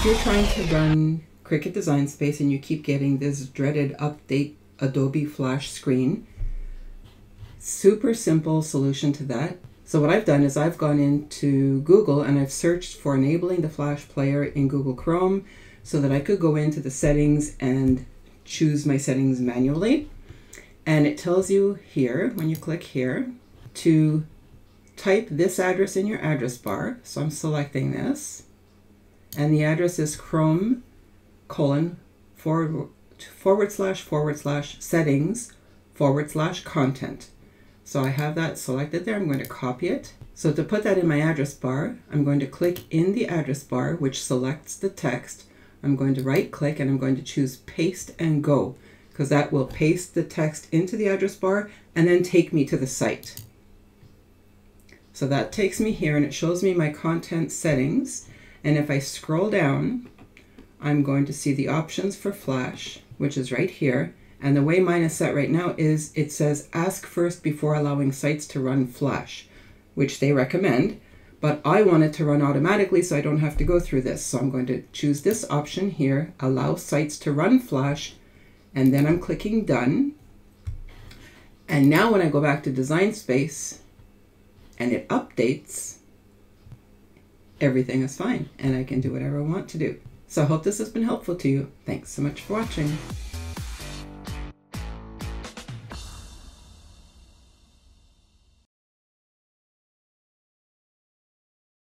if you're trying to run Cricut Design Space and you keep getting this dreaded update Adobe Flash screen, super simple solution to that. So what I've done is I've gone into Google and I've searched for enabling the Flash player in Google Chrome so that I could go into the settings and choose my settings manually. And it tells you here, when you click here, to type this address in your address bar. So I'm selecting this. And the address is chrome colon forward, forward slash forward slash settings forward slash content. So I have that selected there. I'm going to copy it. So to put that in my address bar, I'm going to click in the address bar, which selects the text. I'm going to right click and I'm going to choose paste and go because that will paste the text into the address bar and then take me to the site. So that takes me here and it shows me my content settings. And if I scroll down, I'm going to see the options for Flash, which is right here. And the way mine is set right now is it says ask first before allowing sites to run Flash, which they recommend. But I want it to run automatically so I don't have to go through this. So I'm going to choose this option here, allow sites to run Flash, and then I'm clicking done. And now when I go back to Design Space and it updates, everything is fine and I can do whatever I want to do. So I hope this has been helpful to you. Thanks so much for watching.